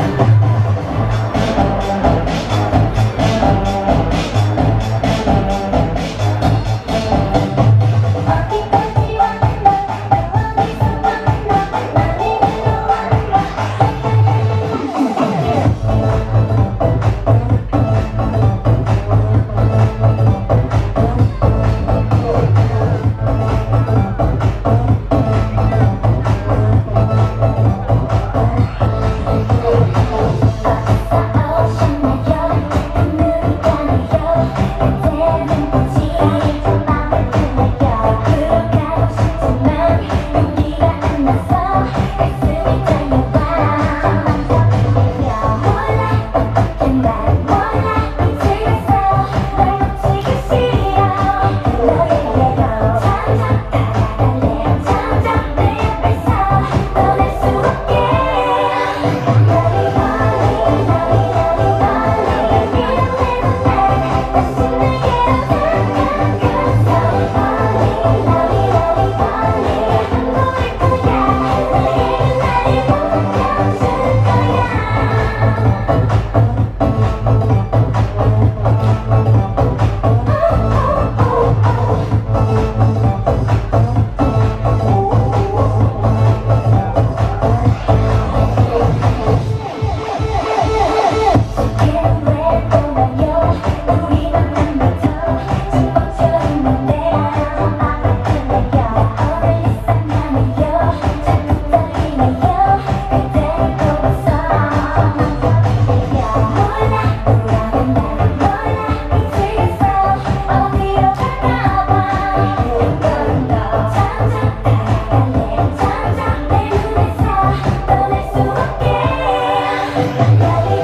Música Música